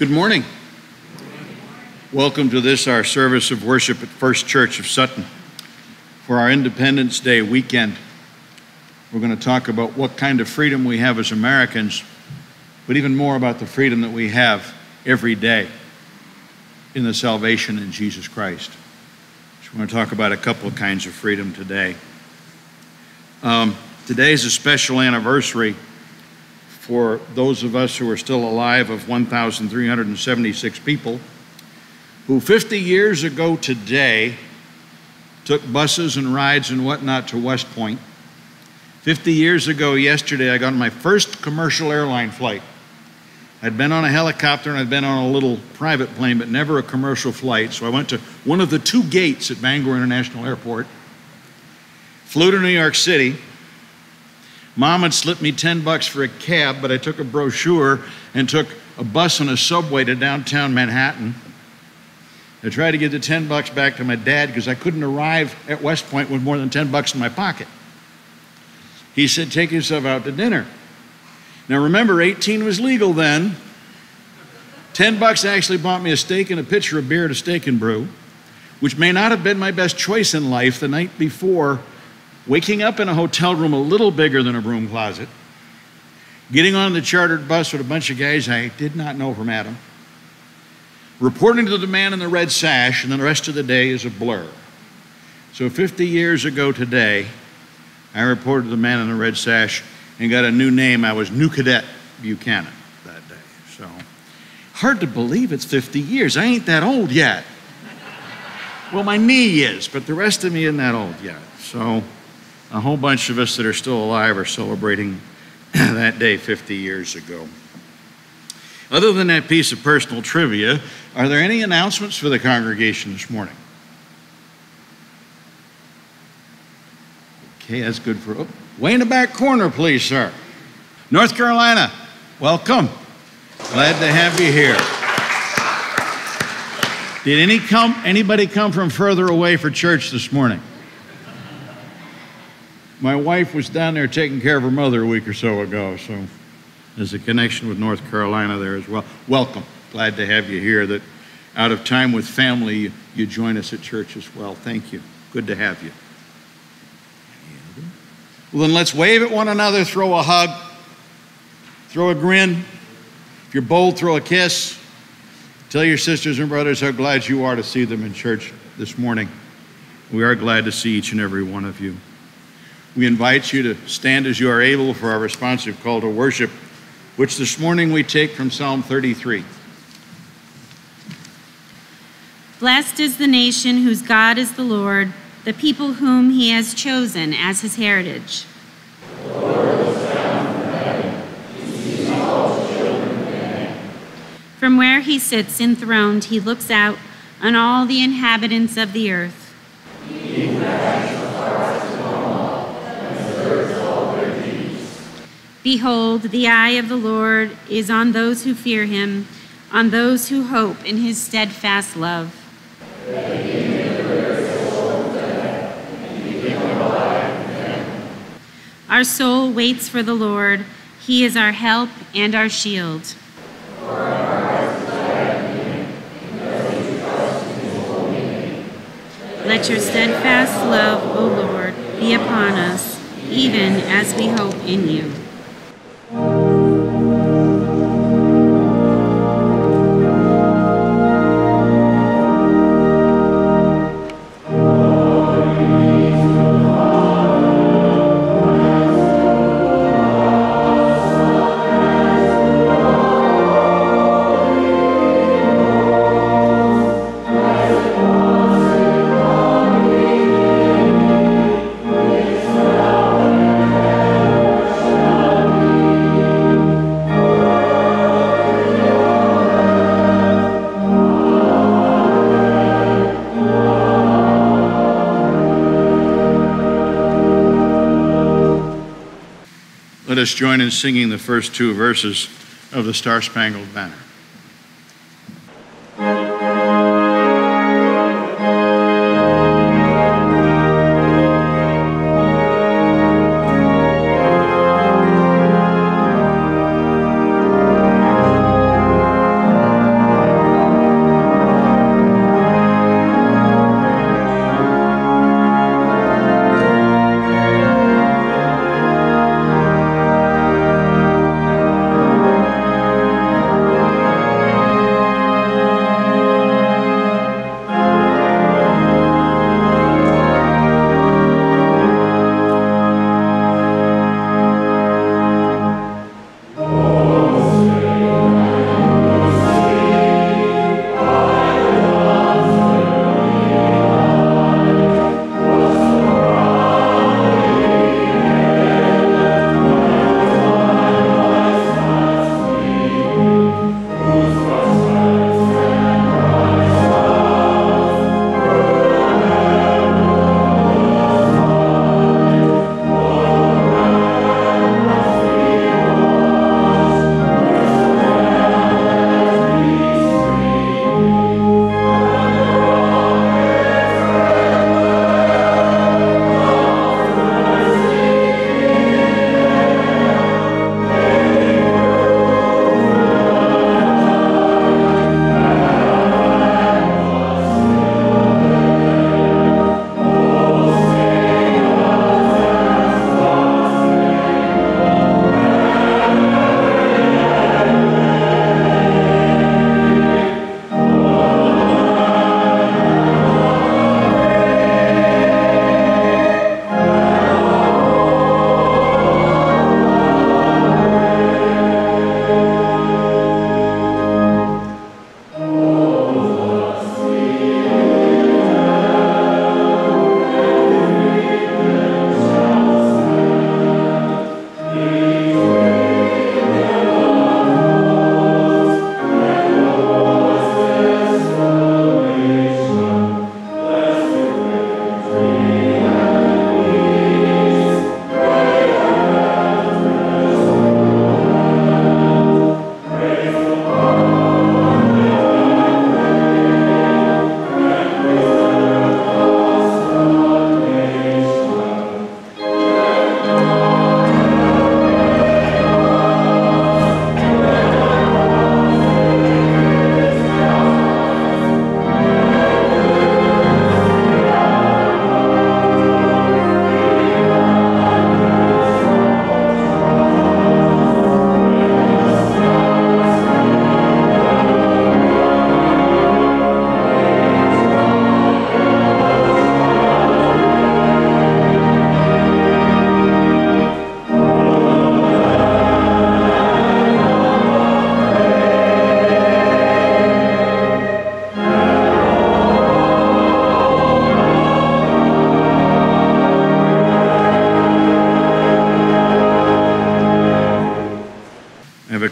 Good morning. Welcome to this, our service of worship at First Church of Sutton for our Independence Day weekend. We're going to talk about what kind of freedom we have as Americans, but even more about the freedom that we have every day in the salvation in Jesus Christ. So we're going to talk about a couple of kinds of freedom today. Um, today is a special anniversary for those of us who are still alive of 1,376 people who 50 years ago today took buses and rides and whatnot to West Point. 50 years ago yesterday, I got on my first commercial airline flight. I'd been on a helicopter and I'd been on a little private plane, but never a commercial flight. So I went to one of the two gates at Bangor International Airport, flew to New York City, Mom had slipped me 10 bucks for a cab, but I took a brochure and took a bus and a subway to downtown Manhattan. I tried to give the 10 bucks back to my dad because I couldn't arrive at West Point with more than 10 bucks in my pocket. He said, Take yourself out to dinner. Now remember, 18 was legal then. 10 bucks actually bought me a steak and a pitcher of beer at a steak and brew, which may not have been my best choice in life the night before waking up in a hotel room a little bigger than a broom closet, getting on the chartered bus with a bunch of guys I did not know from Adam, reporting to the man in the red sash, and then the rest of the day is a blur. So 50 years ago today, I reported to the man in the red sash and got a new name. I was New Cadet Buchanan that day. So hard to believe it's 50 years. I ain't that old yet. Well, my knee is, but the rest of me isn't that old yet. So a whole bunch of us that are still alive are celebrating that day 50 years ago. Other than that piece of personal trivia, are there any announcements for the congregation this morning? Okay, that's good for. Oh, way in the back corner, please, sir. North Carolina, welcome. Glad to have you here. Did any come, anybody come from further away for church this morning? My wife was down there taking care of her mother a week or so ago, so there's a connection with North Carolina there as well. Welcome. Glad to have you here. That out of time with family, you join us at church as well. Thank you. Good to have you. Well, then let's wave at one another, throw a hug, throw a grin. If you're bold, throw a kiss. Tell your sisters and brothers how glad you are to see them in church this morning. We are glad to see each and every one of you. We invite you to stand as you are able for our responsive call to worship, which this morning we take from Psalm 33. Blessed is the nation whose God is the Lord, the people whom he has chosen as his heritage. From where he sits enthroned, he looks out on all the inhabitants of the earth. Behold, the eye of the Lord is on those who fear him, on those who hope in his steadfast love. Our soul waits for the Lord. He is our help and our shield. Let your steadfast love, O Lord, be upon us, even as we hope in you. Us join in singing the first two verses of the Star Spangled Banner.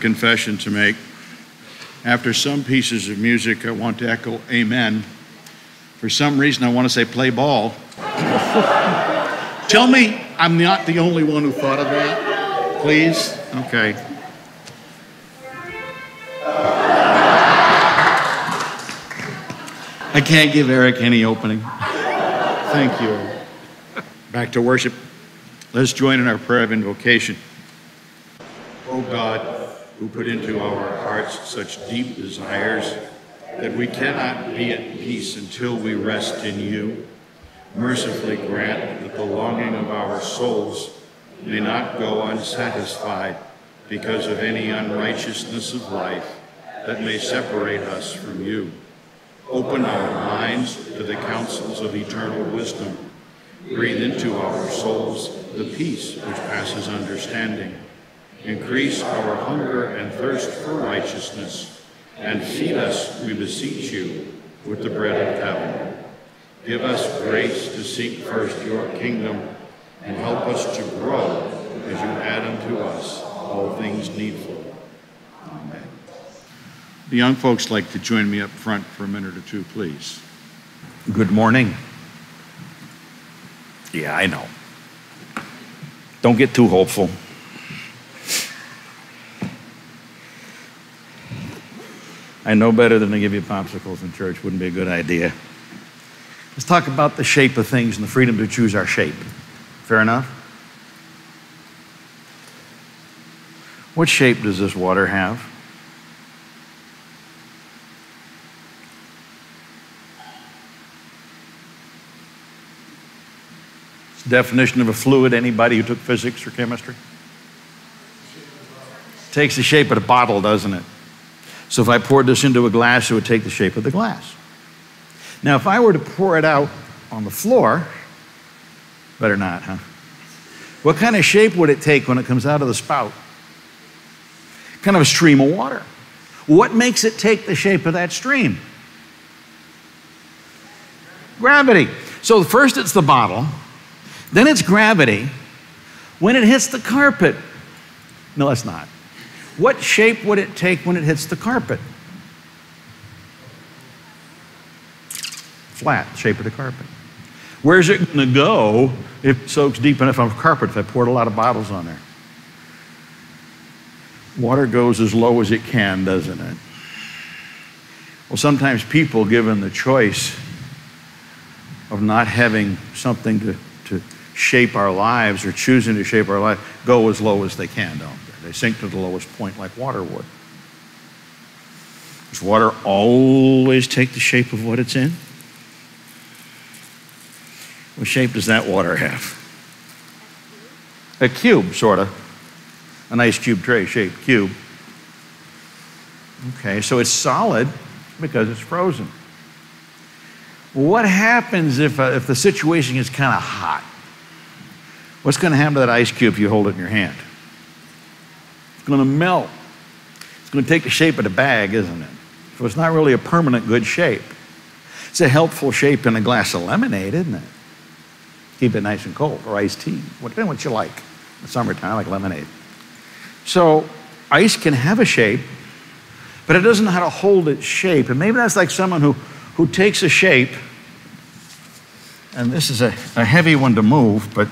Confession to make. After some pieces of music, I want to echo amen. For some reason, I want to say play ball. Tell me I'm not the only one who thought of that, please? Okay. I can't give Eric any opening. Thank you. Back to worship. Let's join in our prayer of invocation. Put into our hearts such deep desires that we cannot be at peace until we rest in you, mercifully grant that the longing of our souls may not go unsatisfied because of any unrighteousness of life that may separate us from you. Open our minds to the counsels of eternal wisdom. Breathe into our souls the peace which passes understanding. Increase our hunger and thirst for righteousness, and feed us, we beseech you, with the bread of heaven. Give us grace to seek first your kingdom, and help us to grow as you add unto us all things needful. Amen. The young folks like to join me up front for a minute or two, please. Good morning. Yeah, I know. Don't get too hopeful. I know better than to give you popsicles in church. Wouldn't be a good idea. Let's talk about the shape of things and the freedom to choose our shape. Fair enough? What shape does this water have? Definition of a fluid, anybody who took physics or chemistry? Takes the shape of a bottle, doesn't it? So if I poured this into a glass, it would take the shape of the glass. Now, if I were to pour it out on the floor, better not, huh? What kind of shape would it take when it comes out of the spout? Kind of a stream of water. What makes it take the shape of that stream? Gravity. So first it's the bottle, then it's gravity. When it hits the carpet, no, it's not. What shape would it take when it hits the carpet? Flat, shape of the carpet. Where's it going to go if it soaks deep enough on the carpet if I poured a lot of bottles on there? Water goes as low as it can, doesn't it? Well, sometimes people, given the choice of not having something to, to shape our lives or choosing to shape our life, go as low as they can, don't they? Sink to the lowest point like water would. Does water always take the shape of what it's in? What shape does that water have? A cube, sort of. A nice cube tray shaped cube. Okay, so it's solid because it's frozen. What happens if, uh, if the situation is kind of hot? What's going to happen to that ice cube if you hold it in your hand? Going to melt. It's going to take the shape of the bag, isn't it? So it's not really a permanent good shape. It's a helpful shape in a glass of lemonade, isn't it? Keep it nice and cold, or iced tea, whatever what you like. In the summertime, I like lemonade. So ice can have a shape, but it doesn't know how to hold its shape. And maybe that's like someone who, who takes a shape, and this is a, a heavy one to move, but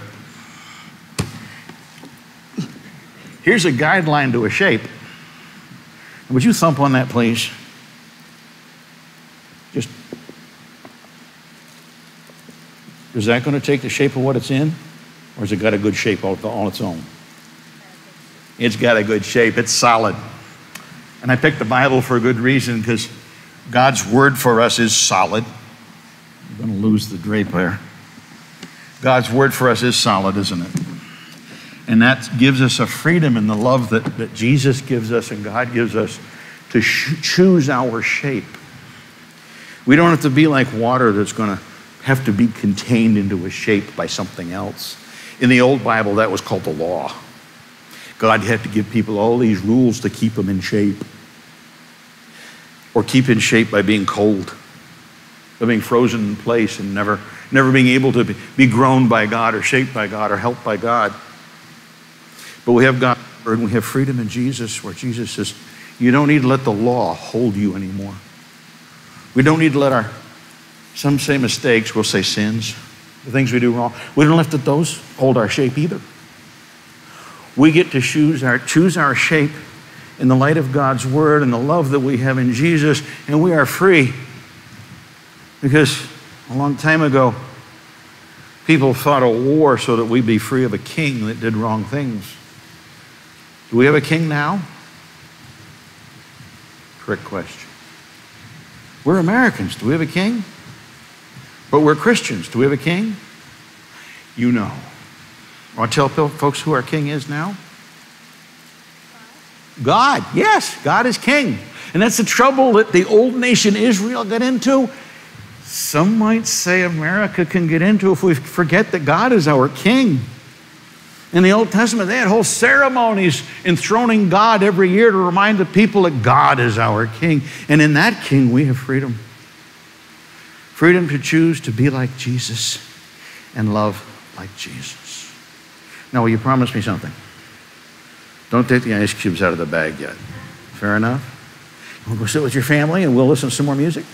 here's a guideline to a shape. Would you thump on that, please? Just. Is that going to take the shape of what it's in? Or has it got a good shape all on its own? It's got a good shape, it's solid. And I picked the Bible for a good reason because God's word for us is solid. I'm going to lose the drape there. God's word for us is solid, isn't it? And that gives us a freedom in the love that, that Jesus gives us and God gives us to choose our shape. We don't have to be like water that's going to have to be contained into a shape by something else. In the old Bible, that was called the law. God had to give people all these rules to keep them in shape. Or keep in shape by being cold, by being frozen in place and never, never being able to be grown by God or shaped by God or helped by God. But we have God's word and we have freedom in Jesus, where Jesus says, You don't need to let the law hold you anymore. We don't need to let our, some say mistakes, we'll say sins, the things we do wrong. We don't to those hold our shape either. We get to choose our, choose our shape in the light of God's word and the love that we have in Jesus, and we are free. Because a long time ago, people fought a war so that we'd be free of a king that did wrong things. Do we have a king now? Trick question. We're Americans. Do we have a king? But we're Christians. Do we have a king? You know. Want to tell folks who our king is now? God. Yes, God is king. And that's the trouble that the old nation Israel got into. Some might say America can get into if we forget that God is our king. In the Old Testament, they had whole ceremonies enthroning God every year to remind the people that God is our king. And in that king, we have freedom freedom to choose to be like Jesus and love like Jesus. Now, will you promise me something? Don't take the ice cubes out of the bag yet. Fair enough? We'll go sit with your family and we'll listen to some more music.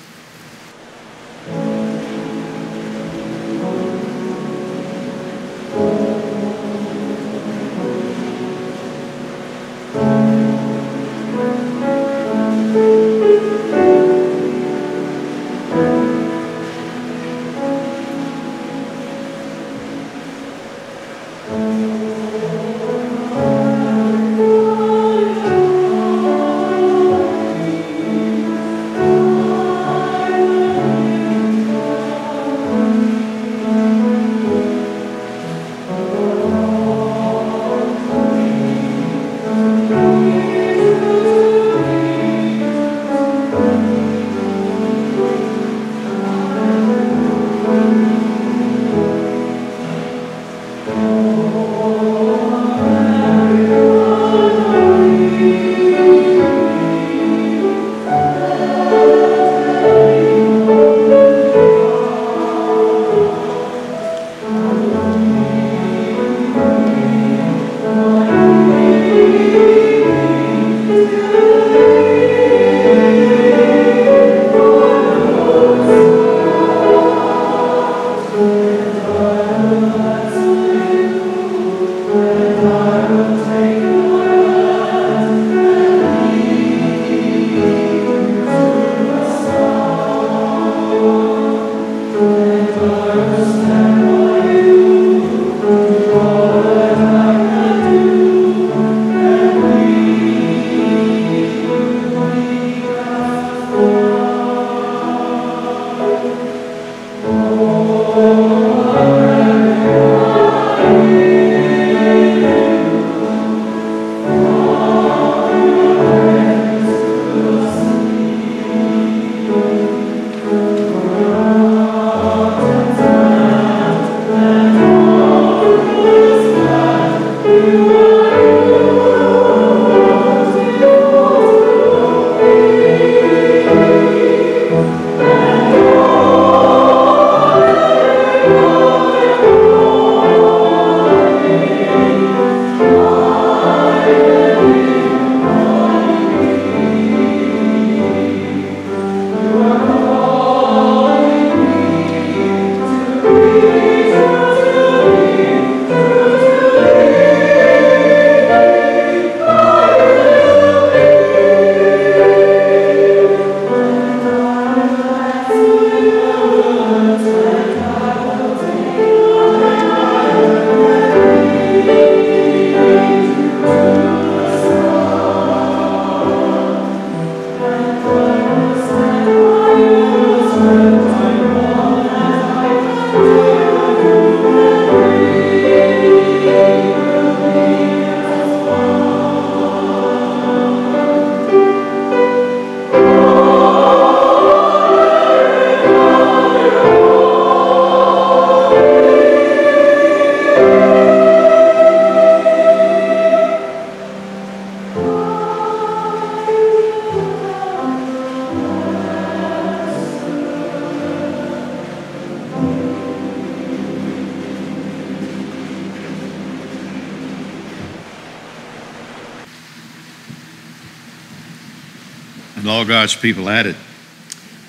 All God's people added.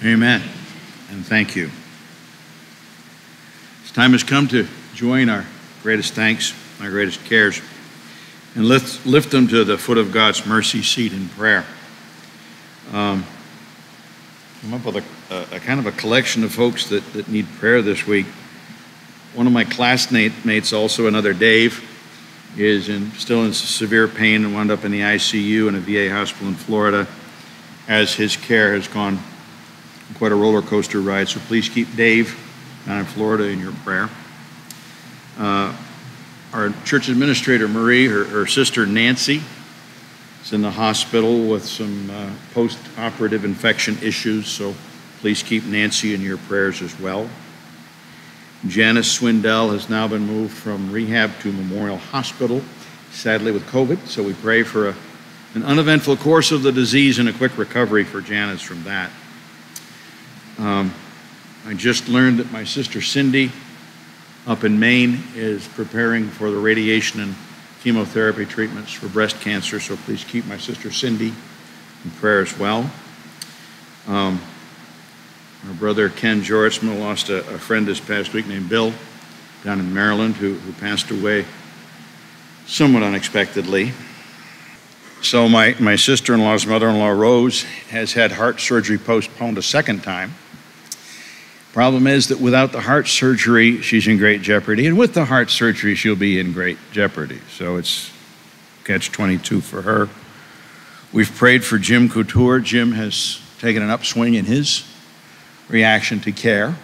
Amen. And thank you. This time has come to join our greatest thanks, our greatest cares, and lift, lift them to the foot of God's mercy seat in prayer. Um, I'm up with a, a, a, kind of a collection of folks that, that need prayer this week. One of my classmates, also another Dave, is in, still in severe pain and wound up in the ICU in a VA hospital in Florida as his care has gone quite a roller coaster ride. So please keep Dave down in Florida in your prayer. Uh, our church administrator, Marie, her, her, sister Nancy, is in the hospital with some uh, post operative infection issues. So please keep Nancy in your prayers as well. Janice Swindell has now been moved from rehab to Memorial Hospital, sadly with COVID. So we pray for a, an uneventful course of the disease and a quick recovery for Janice from that. Um, I just learned that my sister Cindy up in Maine is preparing for the radiation and chemotherapy treatments for breast cancer. So please keep my sister Cindy in prayer as well. Um, our brother Ken Jorisman lost a, a, friend this past week named Bill down in Maryland who, who passed away somewhat unexpectedly. So, my, my sister in law's mother in law, Rose, has had heart surgery postponed a second time. Problem is that without the heart surgery, she's in great jeopardy. And with the heart surgery, she'll be in great jeopardy. So, it's catch 22 for her. We've prayed for Jim Couture. Jim has taken an upswing in his reaction to care,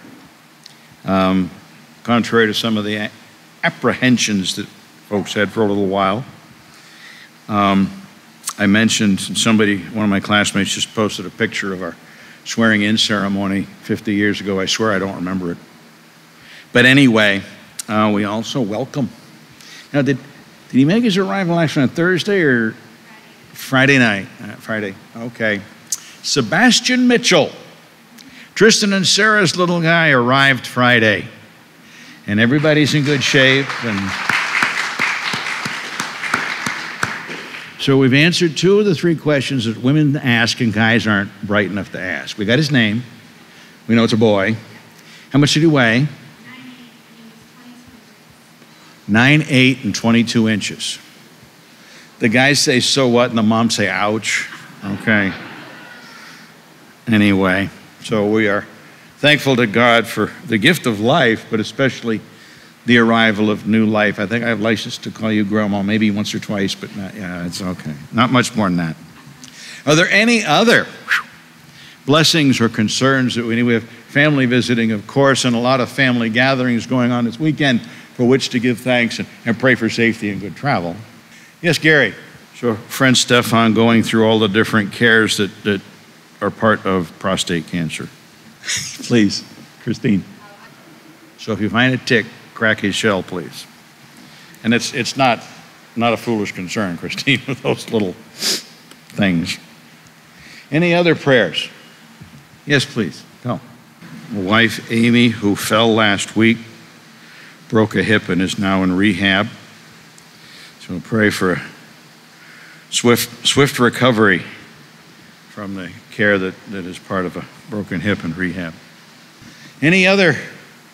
um, contrary to some of the apprehensions that folks had for a little while. Um, I mentioned somebody, one of my classmates just posted a picture of our swearing in ceremony 50 years ago. I swear I don't remember it. But anyway, uh, we also welcome. Now, did, did he make his arrival actually on Thursday or Friday night? Uh, Friday, okay. Sebastian Mitchell. Tristan and Sarah's little guy arrived Friday, and everybody's in good shape. And so we've answered two of the three questions that women ask and guys aren't bright enough to ask. We got his name. We know it's a boy. How much did he weigh? Nine, eight, and 22 inches. The guys say, so what? And the moms say, ouch. Okay. Anyway. So we are thankful to God for the gift of life, but especially the arrival of new life. I think I have license to call you grandma maybe once or twice, but not, yeah, it's okay. Not much more than that. Are there any other blessings or concerns that we need? We have family visiting, of course, and a lot of family gatherings going on this weekend for which to give thanks and, and pray for safety and good travel. Yes, Gary. So, friend Stefan going through all the different cares that, that are part of prostate cancer. please, Christine. So if you find a tick, crack his shell, please. And it's, it's not, not a foolish concern, Christine, with those little things. Any other prayers? Yes, please. Go. My wife, Amy, who fell last week, broke a hip and is now in rehab. So we'll pray for a swift, swift recovery from the care that, that is part of a broken hip and rehab. Any other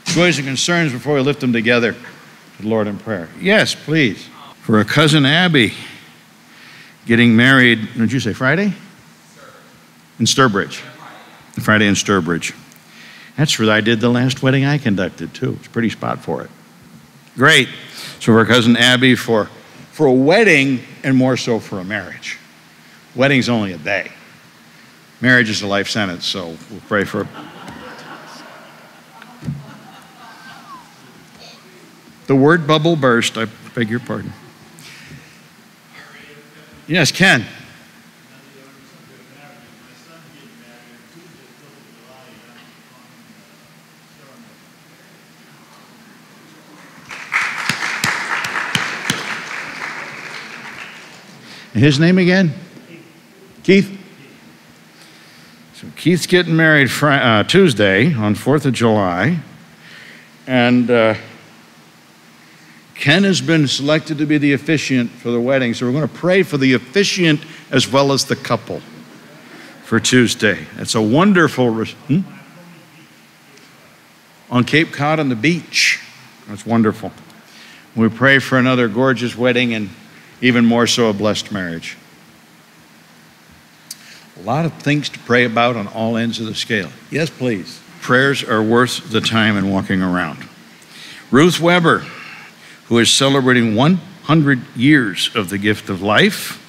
joys and concerns before we lift them together to the Lord in prayer? Yes, please. For a cousin Abby getting married, did you say Friday? In Sturbridge. Friday in Sturbridge. That's where I did the last wedding I conducted, too. It's a pretty spot for it. Great. So for cousin Abby for, for a wedding and more so for a marriage. Wedding's only a day. Marriage is a life sentence, so we'll pray for. The word bubble burst. I beg your pardon. Yes, Ken. His name again? Keith? So Keith's getting married uh, Tuesday on 4th of July. And uh, Ken has been selected to be the officiant for the wedding. So we're going to pray for the officiant as well as the couple. for Tuesday. It's a wonderful. Hmm? On Cape Cod on the beach. That's wonderful. We pray for another gorgeous wedding and even more so a blessed marriage. A lot of things to pray about on all ends of the scale. Yes, please. Prayers are worth the time in walking around. Ruth Weber, who is celebrating 100 years of the gift of life,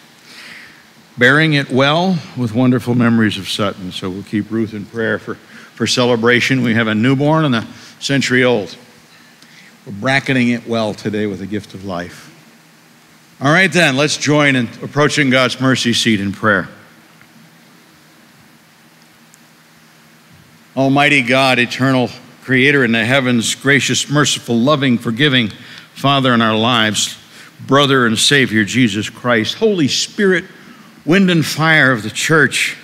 bearing it well with wonderful memories of Sutton. So we'll keep Ruth in prayer for, for celebration. We have a newborn and a century old. We're bracketing it well today with the gift of life. All right, then, let's join in approaching God's mercy seat in prayer. Almighty God, eternal creator in the heavens, gracious, merciful, loving, forgiving Father in our lives, brother and Savior Jesus Christ, Holy Spirit, wind and fire of the church,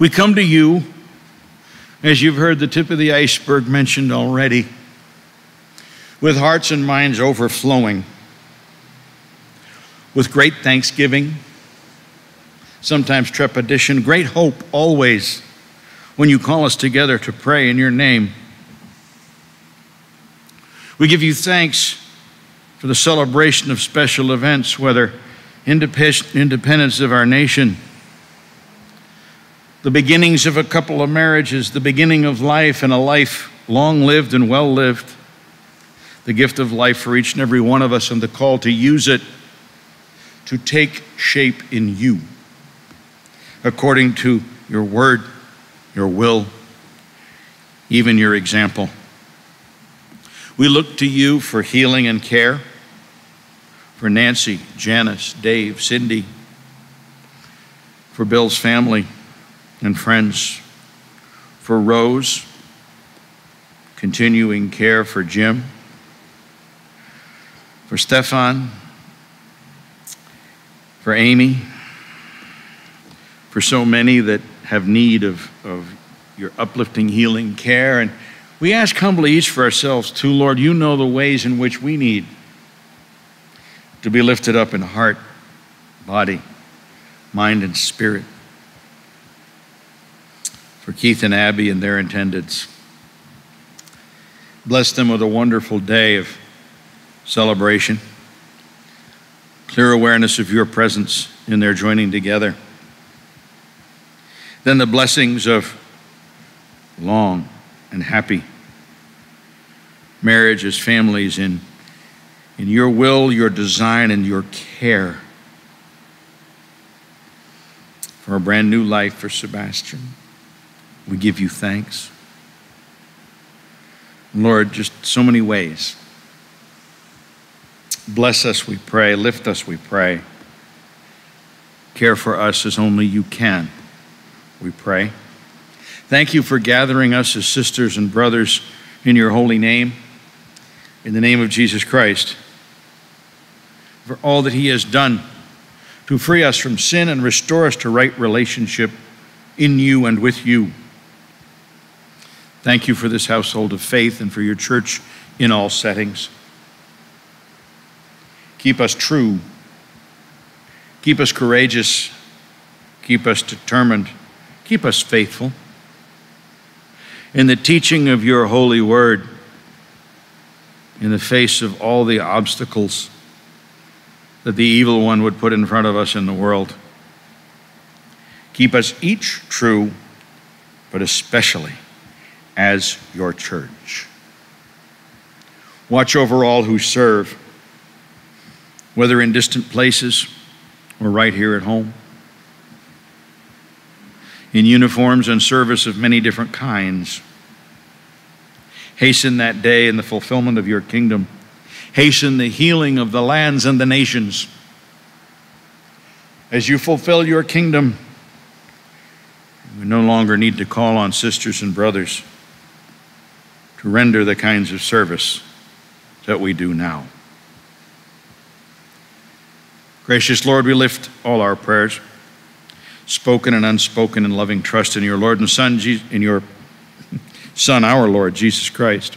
we come to you, as you've heard the tip of the iceberg mentioned already, with hearts and minds overflowing with great thanksgiving, sometimes trepidation, great hope always when you call us together to pray in your name. We give you thanks for the celebration of special events, whether independence of our nation, the beginnings of a couple of marriages, the beginning of life and a life long lived and well lived, the gift of life for each and every one of us, and the call to use it to take shape in you according to your word, your will, even your example. We look to you for healing and care for Nancy, Janice, Dave, Cindy, for Bill's family and friends, for Rose, continuing care for Jim, for Stefan, for Amy, for so many that have need of, of your uplifting, healing care. And we ask humbly each for ourselves too, Lord. You know the ways in which we need to be lifted up in heart, body, mind, and spirit. For Keith and Abby and their intendeds. Bless them with a wonderful day of celebration clear awareness of your presence in their joining together. Then the blessings of long and happy marriages, families in, in your will, your design, and your care for a brand new life for Sebastian. We give you thanks. Lord, just so many ways Bless us, we pray. Lift us, we pray. Care for us as only you can, we pray. Thank you for gathering us as sisters and brothers in your holy name, in the name of Jesus Christ, for all that he has done to free us from sin and restore us to right relationship in you and with you. Thank you for this household of faith and for your church in all settings. Keep us true. Keep us courageous. Keep us determined. Keep us faithful. In the teaching of your holy word, in the face of all the obstacles that the evil one would put in front of us in the world, keep us each true, but especially as your church. Watch over all who serve whether in distant places or right here at home, in uniforms and service of many different kinds. Hasten that day in the fulfillment of your kingdom. Hasten the healing of the lands and the nations. As you fulfill your kingdom, we no longer need to call on sisters and brothers to render the kinds of service that we do now. Gracious Lord, we lift all our prayers, spoken and unspoken, in loving trust in your Lord and Son, in your Son, our Lord Jesus Christ.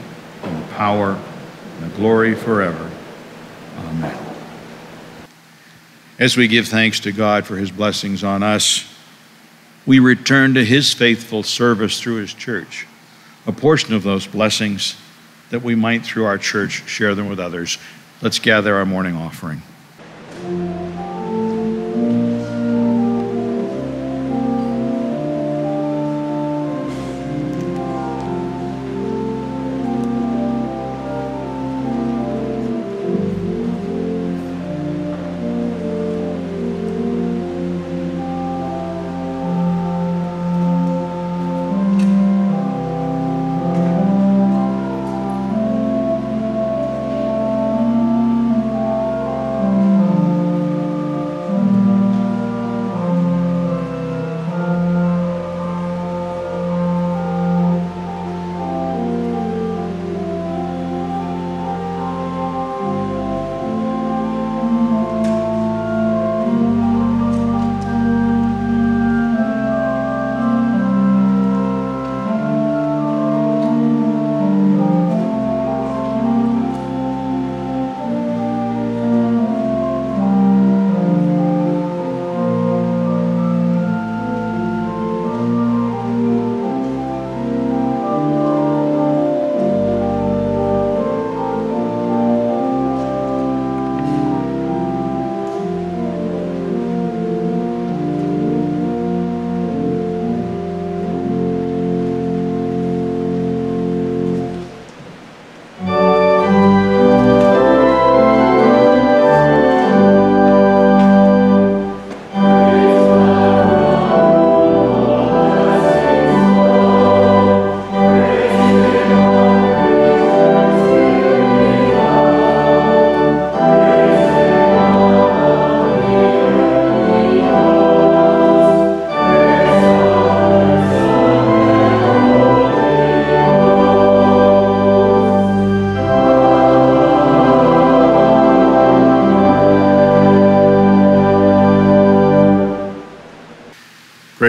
and the power, and the glory forever. Amen. As we give thanks to God for his blessings on us, we return to his faithful service through his church, a portion of those blessings that we might, through our church, share them with others. Let's gather our morning offering.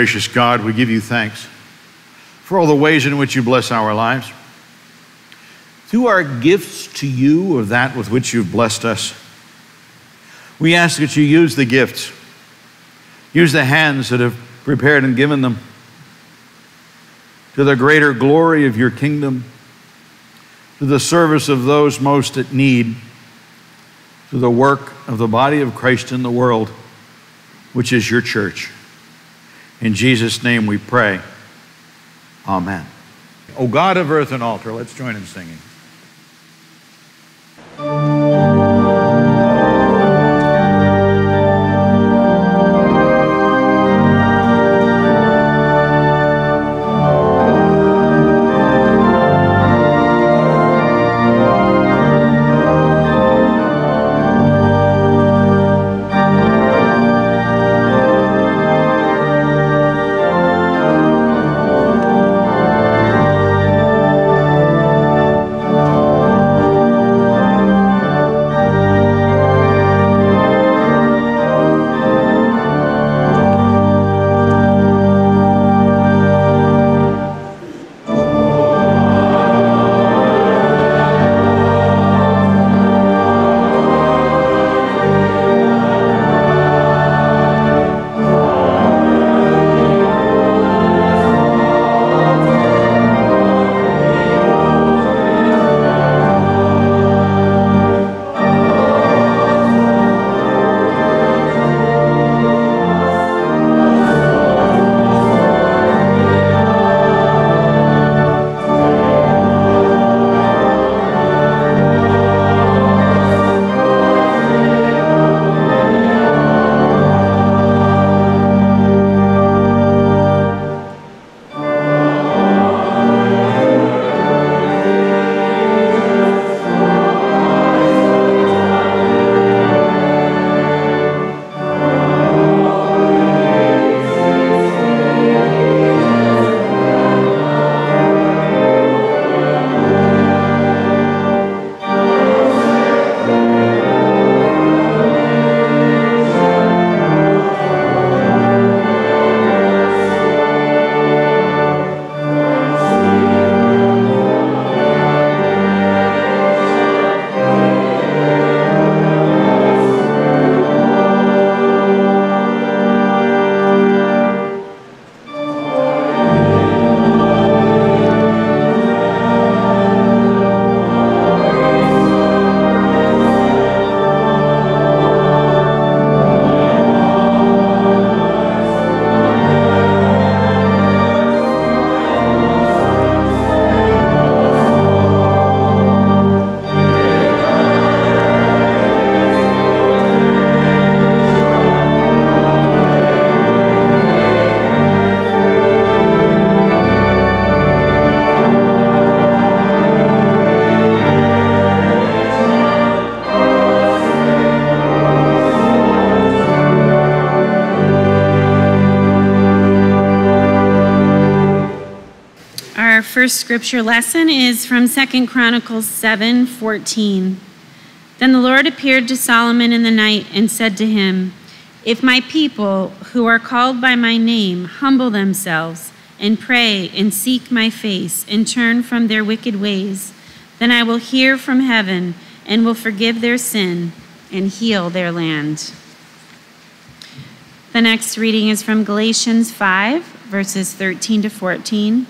Gracious God, we give you thanks for all the ways in which you bless our lives. Through our gifts to you of that with which you've blessed us, we ask that you use the gifts, use the hands that have prepared and given them to the greater glory of your kingdom, to the service of those most at need, to the work of the body of Christ in the world, which is your church. In Jesus' name we pray. Amen. O God of earth and altar, let's join in singing. First scripture lesson is from 2 Chronicles 7 14. Then the Lord appeared to Solomon in the night and said to him, If my people, who are called by my name, humble themselves and pray and seek my face and turn from their wicked ways, then I will hear from heaven and will forgive their sin and heal their land. The next reading is from Galatians 5, verses 13 to 14.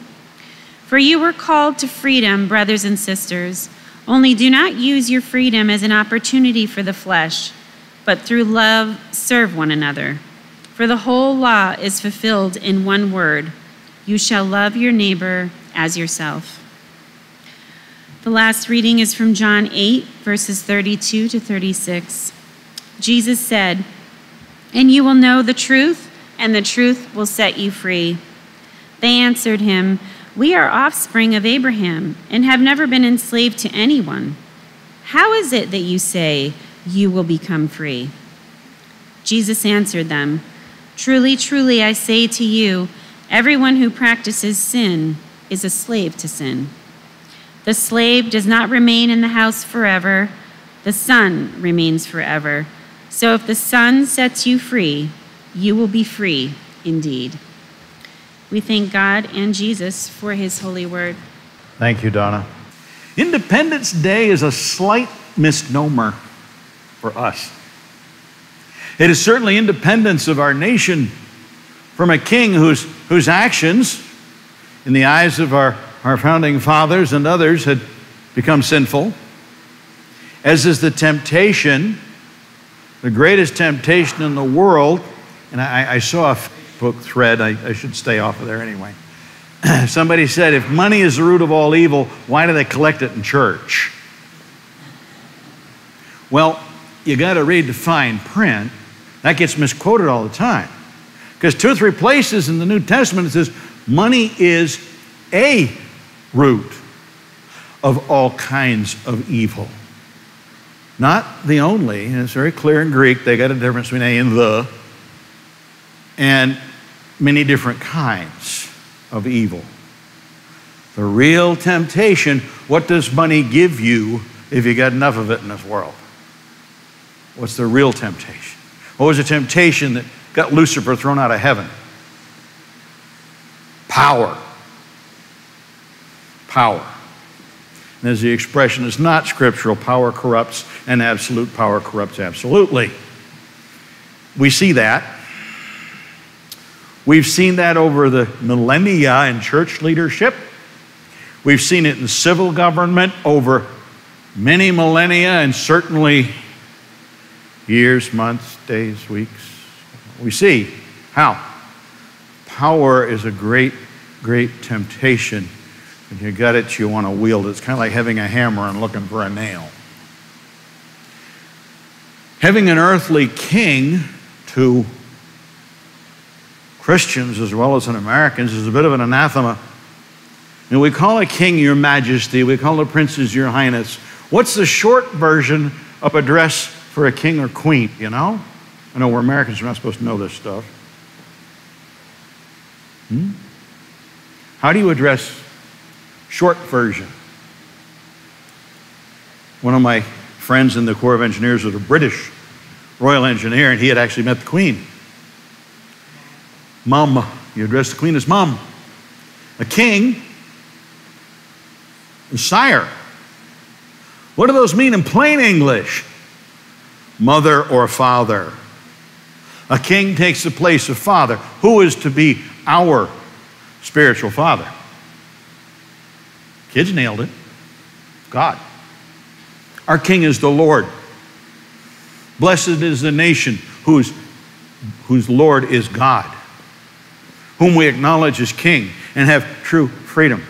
For you were called to freedom, brothers and sisters. Only do not use your freedom as an opportunity for the flesh, but through love serve one another. For the whole law is fulfilled in one word you shall love your neighbor as yourself. The last reading is from John 8, verses 32 to 36. Jesus said, And you will know the truth, and the truth will set you free. They answered him, We are offspring of Abraham and have never been enslaved to anyone. How is it that you say, You will become free? Jesus answered them, Truly, truly, I say to you, everyone who practices sin is a slave to sin. The slave does not remain in the house forever, the son remains forever. So if the son sets you free, you will be free indeed. We thank God and Jesus for his holy word. Thank you, Donna. Independence Day is a slight misnomer for us. It is certainly independence of our nation from a king whose, whose actions, in the eyes of our, our founding fathers and others, had become sinful, as is the temptation, the greatest temptation in the world. And I, I saw a Facebook thread, I, I should stay off of there anyway. Somebody said, if money is the root of all evil, why do they collect it in church? Well, you got to read the fine print. That gets misquoted all the time. Because two or three places in the New Testament it says money is a root of all kinds of evil. Not the only, and it's very clear in Greek, they got a difference between a and the, and many different kinds of evil. The real temptation what does money give you if you got enough of it in this world? What's the real temptation? What was the temptation that got Lucifer thrown out of heaven. Power. Power. And as the expression is not scriptural, power corrupts, and absolute power corrupts absolutely. We see that. We've seen that over the millennia in church leadership. We've seen it in civil government over many millennia and certainly years, months, days, weeks. We see how power is a great, great temptation. When you got it, you want to wield it. It's kind of like having a hammer and looking for a nail. Having an earthly king to Christians as well as in Americans is a bit of an anathema. And we call a king your majesty, we call the princes your highness. What's the short version of a dress for a king or queen, you know? I know we're Americans, we're not supposed to know this stuff. Hmm? How do you address short version? One of my friends in the Corps of Engineers was a British Royal Engineer, and he had actually met the Queen. Mum, you address the Queen as Mum. A king is sire. What do those mean in plain English? Mother or father. A king takes the place of father. Who is to be our spiritual father? Kids nailed it. God. Our king is the Lord. Blessed is the nation whose, whose Lord is God, whom we acknowledge as king and have true freedom.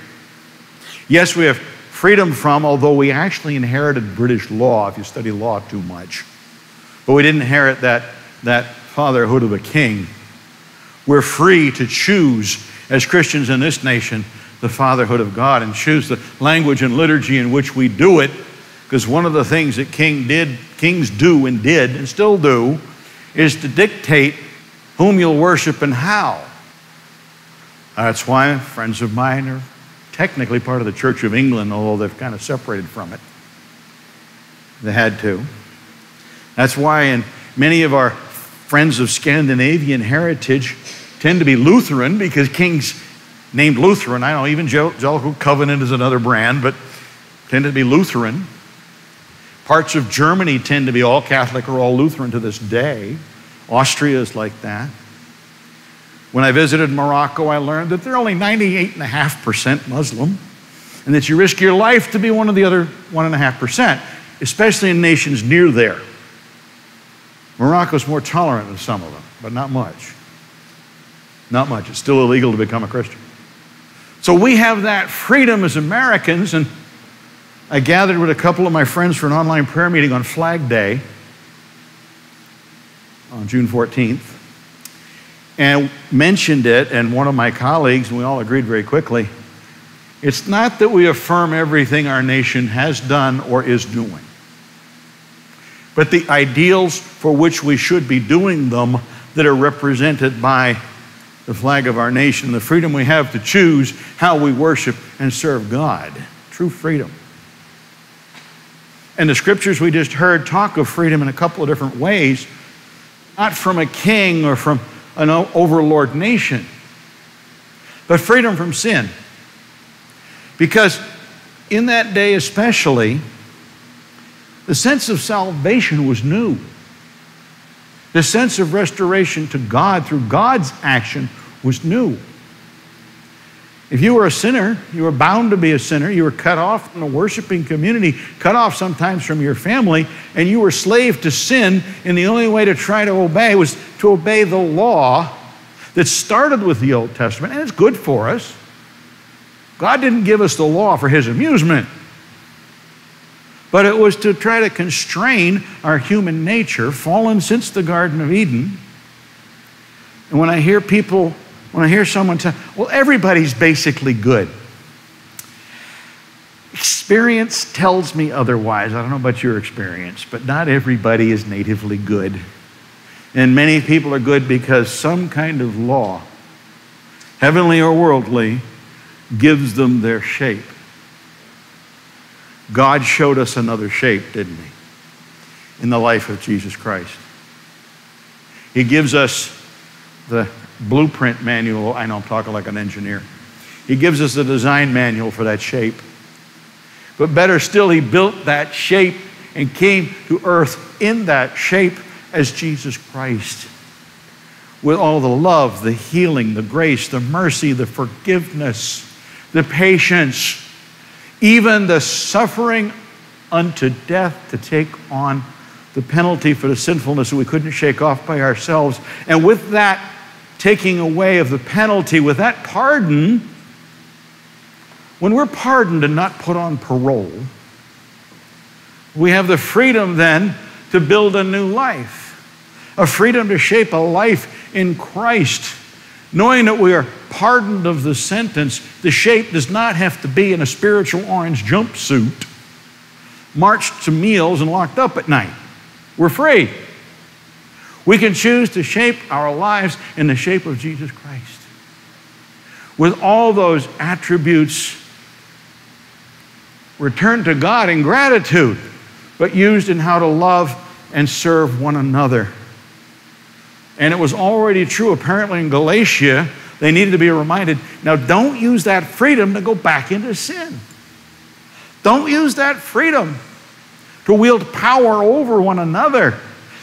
Yes, we have freedom from, although we actually inherited British law, if you study law too much, but we didn't inherit that, that fatherhood of a king. We're free to choose, as Christians in this nation, the fatherhood of God and choose the language and liturgy in which we do it. Because one of the things that king did, kings do and did and still do is to dictate whom you'll worship and how. That's why friends of mine are technically part of the Church of England, although they've kind of separated from it. They had to. That's why in many of our friends of Scandinavian heritage tend to be Lutheran because kings named Lutheran, I know even Evangelical Covenant is another brand, but tend to be Lutheran. Parts of Germany tend to be all Catholic or all Lutheran to this day. Austria is like that. When I visited Morocco, I learned that they're only 98.5% Muslim and that you risk your life to be one of the other 1.5%, especially in nations near there. Morocco's more tolerant than some of them, but not much. Not much. It's still illegal to become a Christian. So we have that freedom as Americans, and I gathered with a couple of my friends for an online prayer meeting on Flag Day on June 14th and mentioned it, and one of my colleagues, and we all agreed very quickly. It's not that we affirm everything our nation has done or is doing, but the ideals for which we should be doing them that are represented by the flag of our nation, the freedom we have to choose how we worship and serve God. True freedom. And the scriptures we just heard talk of freedom in a couple of different ways, not from a king or from an overlord nation, but freedom from sin. Because in that day, especially, the sense of salvation was new. The sense of restoration to God through God's action was new. If you were a sinner, you were bound to be a sinner. You were cut off from the worshiping community, cut off sometimes from your family, and you were slave to sin. And the only way to try to obey was to obey the law that started with the Old Testament, and it's good for us. God didn't give us the law for his amusement, but it was to try to constrain our human nature, fallen since the Garden of Eden. And when I hear people when I hear someone tell, well, everybody's basically good. Experience tells me otherwise. I don't know about your experience, but not everybody is natively good. And many people are good because some kind of law, heavenly or worldly, gives them their shape. God showed us another shape, didn't He? In the life of Jesus Christ. He gives us the blueprint manual. I know I'm talking like an engineer. He gives us a design manual for that shape. But better still, he built that shape and came to earth in that shape as Jesus Christ. With all the love, the healing, the grace, the mercy, the forgiveness, the patience, even the suffering unto death to take on the penalty for the sinfulness that we couldn't shake off by ourselves. And with that taking away of the penalty, with that pardon, when we're pardoned and not put on parole, we have the freedom then to build a new life, a freedom to shape a life in Christ. Knowing that we are pardoned of the sentence, the shape does not have to be in a spiritual orange jumpsuit, marched to meals, and locked up at night. We're free. We can choose to shape our lives in the shape of Jesus Christ. With all those attributes returned to God in gratitude, but used in how to love and serve one another. And it was already true, apparently, in Galatia. They needed to be reminded now, don't use that freedom to go back into sin. Don't use that freedom to wield power over one another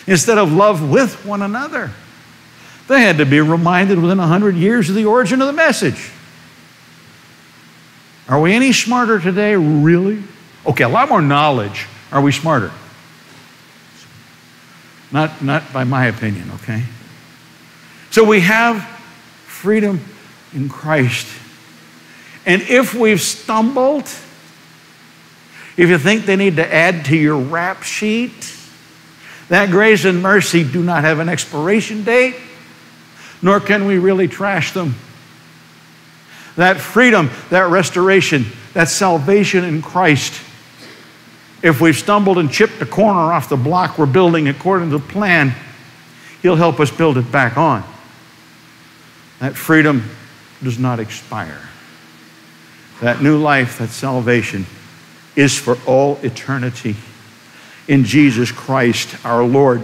instead of love with one another. They had to be reminded within 100 years of the origin of the message. Are we any smarter today, really? Okay, a lot more knowledge. Are we smarter? Not, not by my opinion, okay? So we have freedom in Christ. And if we've stumbled, if you think they need to add to your rap sheet, that grace and mercy do not have an expiration date, nor can we really trash them. That freedom, that restoration, that salvation in Christ. If we've stumbled and chipped a corner off the block we're building according to the plan, He'll help us build it back on. That freedom does not expire. That new life, that salvation, is for all eternity in Jesus Christ, our Lord,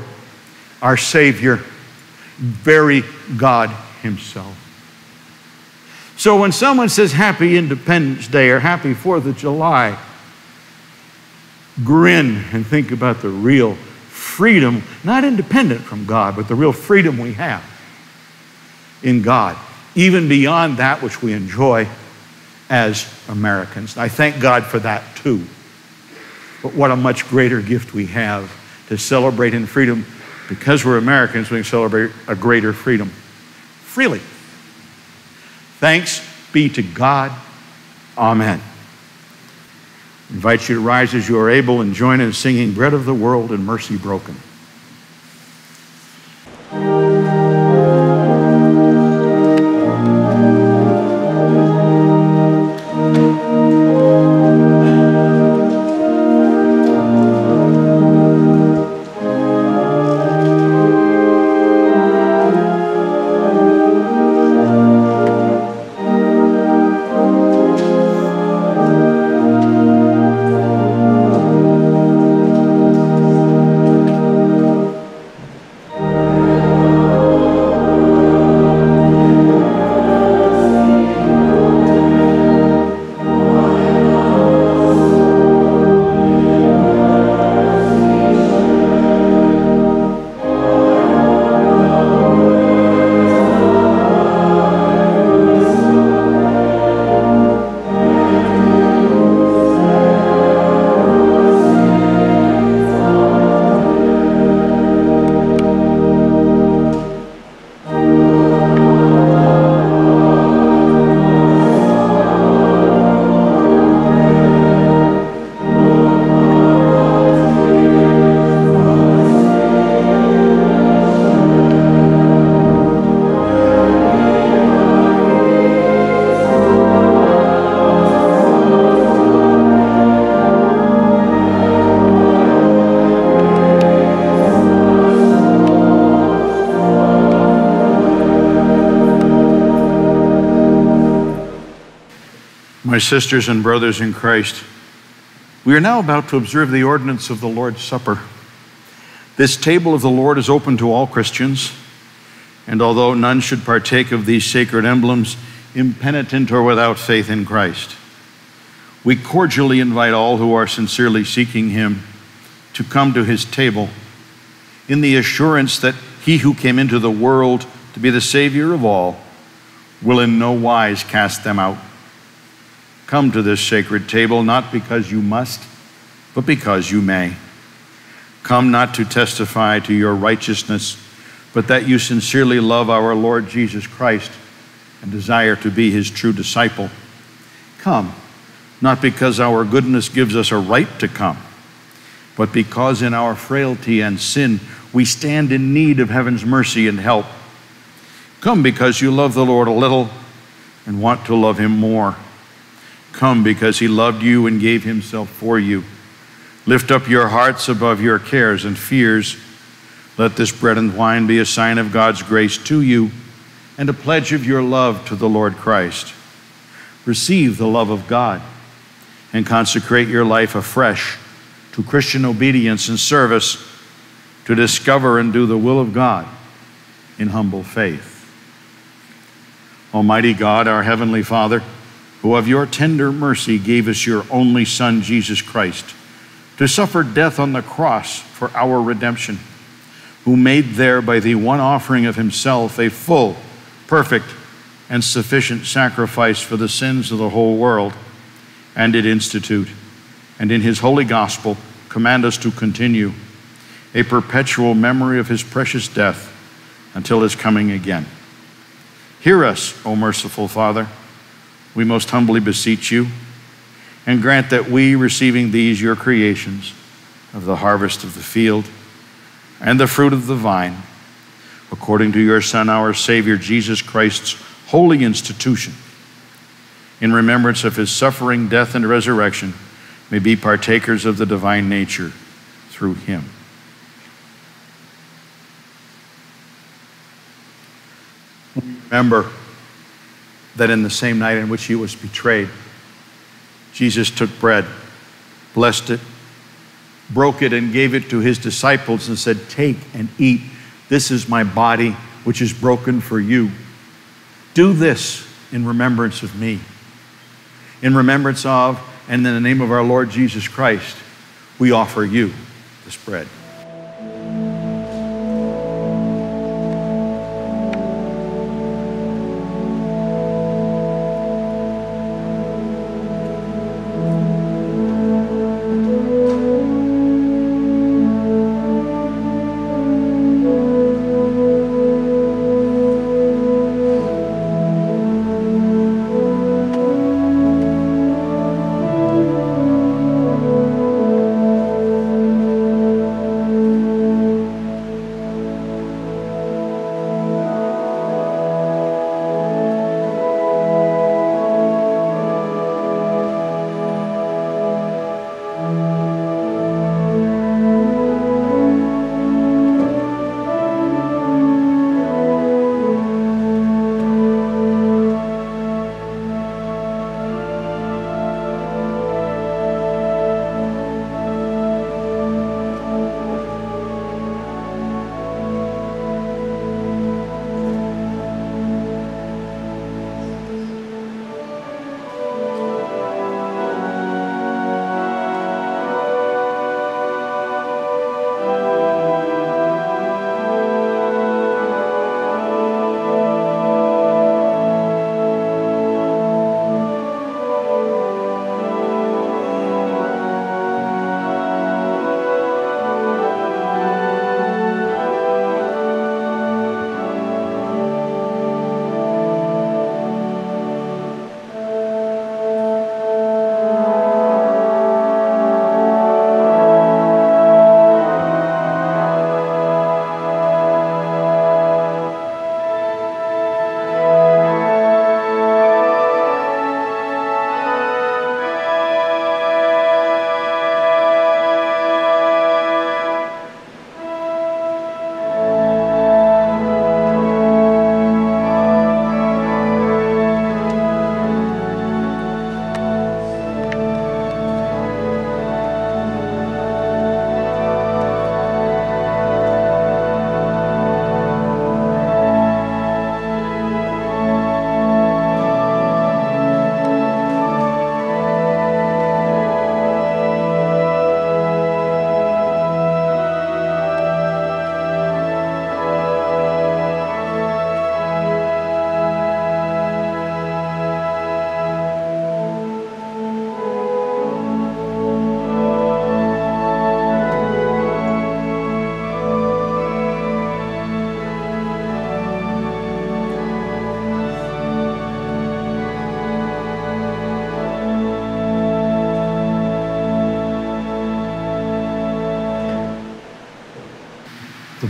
our Savior, very God Himself. So when someone says Happy Independence Day or Happy Fourth of July, grin and think about the real freedom, not independent from God, but the real freedom we have in God, even beyond that which we enjoy as Americans. I thank God for that too. But what a much greater gift we have to celebrate in freedom. Because we're Americans, we celebrate a greater freedom freely. Thanks be to God. Amen. I invite you to rise as you are able and join in singing Bread of the World in Mercy Broken. My sisters and brothers in Christ, we are now about to observe the ordinance of the Lord's Supper. This table of the Lord is open to all Christians, and although none should partake of these sacred emblems, impenitent or without faith in Christ, we cordially invite all who are sincerely seeking Him to come to His table in the assurance that He who came into the world to be the Savior of all will in no wise cast them out. Come to this sacred table not because you must, but because you may. Come not to testify to your righteousness, but that you sincerely love our Lord Jesus Christ and desire to be his true disciple. Come, not because our goodness gives us a right to come, but because in our frailty and sin we stand in need of heaven's mercy and help. Come because you love the Lord a little and want to love him more come because he loved you and gave himself for you. Lift up your hearts above your cares and fears. Let this bread and wine be a sign of God's grace to you and a pledge of your love to the Lord Christ. Receive the love of God and consecrate your life afresh to Christian obedience and service to discover and do the will of God in humble faith. Almighty God, our Heavenly Father, who of your tender mercy gave us your only Son, Jesus Christ, to suffer death on the cross for our redemption, who made there by the one offering of himself a full, perfect, and sufficient sacrifice for the sins of the whole world, and did institute, and in his holy gospel command us to continue a perpetual memory of his precious death until his coming again. Hear us, O merciful Father we most humbly beseech you, and grant that we, receiving these, your creations, of the harvest of the field and the fruit of the vine, according to your Son, our Savior, Jesus Christ's holy institution, in remembrance of his suffering, death, and resurrection, may be partakers of the divine nature through him. Remember, that in the same night in which he was betrayed, Jesus took bread, blessed it, broke it, and gave it to his disciples and said, Take and eat. This is my body, which is broken for you. Do this in remembrance of me. In remembrance of, and in the name of our Lord Jesus Christ, we offer you this bread.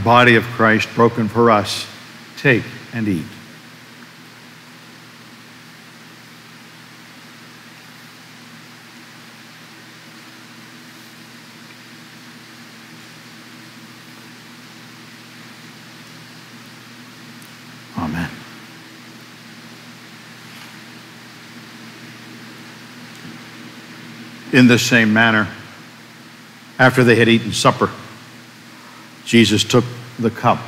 Body of Christ broken for us. Take and eat. Amen. In the same manner, after they had eaten supper, Jesus took the cup.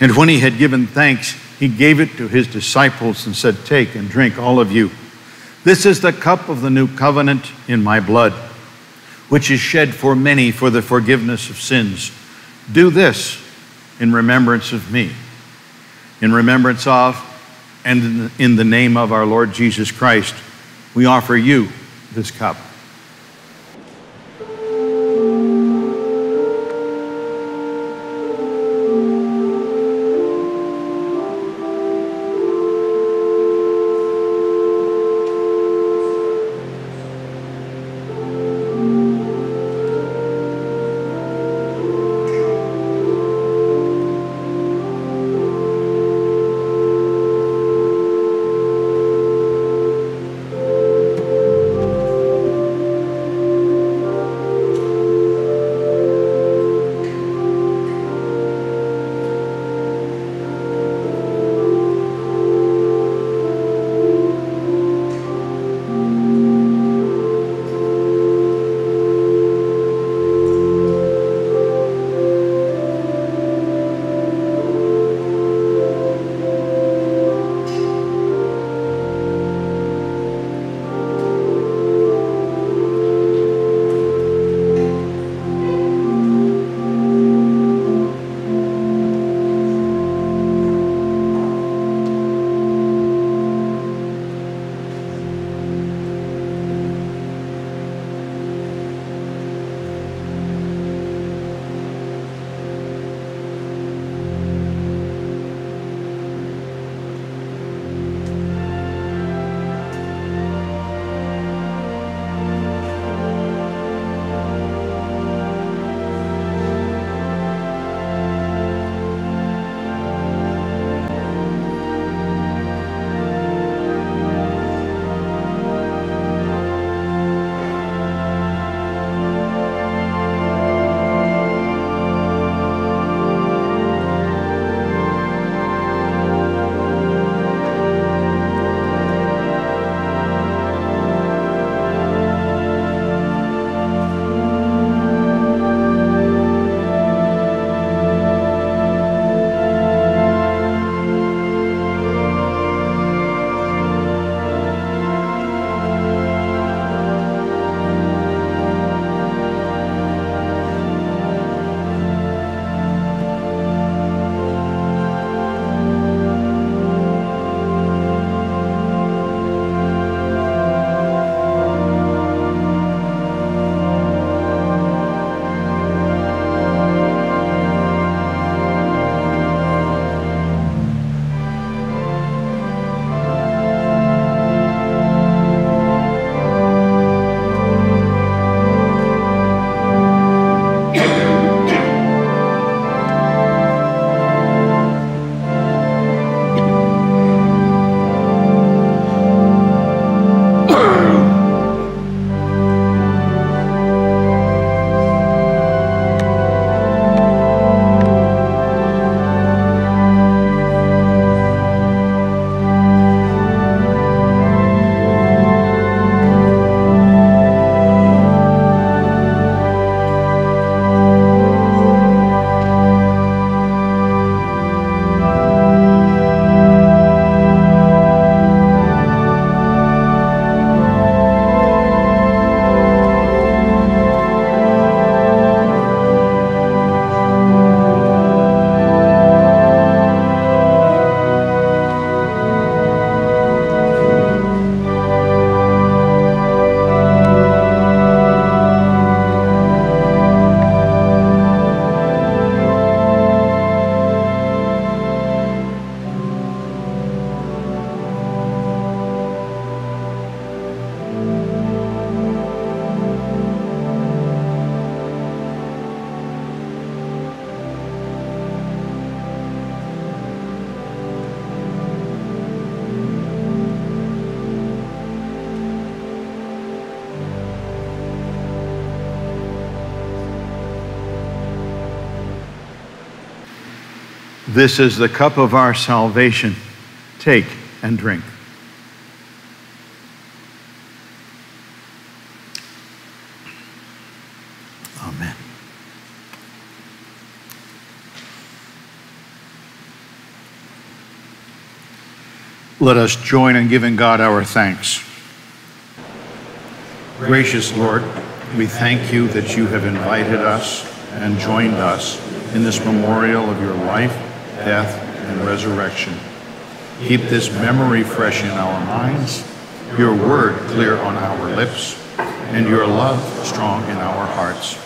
And when he had given thanks, he gave it to his disciples and said, Take and drink, all of you. This is the cup of the new covenant in my blood, which is shed for many for the forgiveness of sins. Do this in remembrance of me, in remembrance of, and in the name of our Lord Jesus Christ, we offer you this cup. This is the cup of our salvation. Take and drink. Amen. Let us join in giving God our thanks. Gracious Lord, we thank you that you have invited us and joined us in this memorial of your life, death, and resurrection. Keep this memory fresh in our minds, your word clear on our lips, and your love strong in our hearts.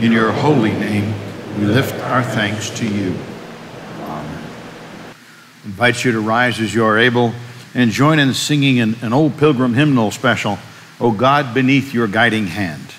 In your holy name, we lift our thanks to you. Amen. I invite you to rise as you are able and join in singing an, an old pilgrim hymnal special, O God, beneath your guiding hand.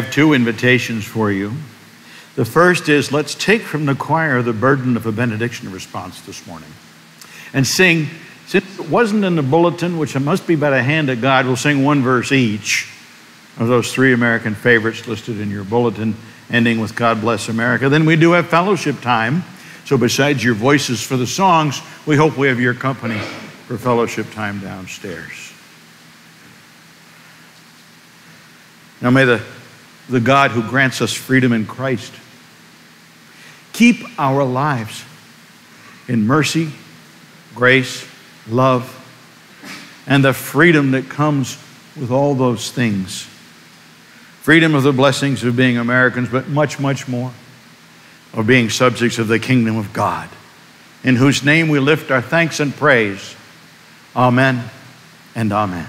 Have two invitations for you. The first is let's take from the choir the burden of a benediction response this morning and sing. Since it wasn't in the bulletin, which it must be by the hand of God, we'll sing one verse each of those three American favorites listed in your bulletin, ending with God Bless America. Then we do have fellowship time. So, besides your voices for the songs, we hope we have your company for fellowship time downstairs. Now, may the, the God who grants us freedom in Christ keep our lives in mercy, grace, love, and the freedom that comes with all those things. Freedom of the blessings of being Americans, but much, much more of being subjects of the kingdom of God, in whose name we lift our thanks and praise. Amen and amen.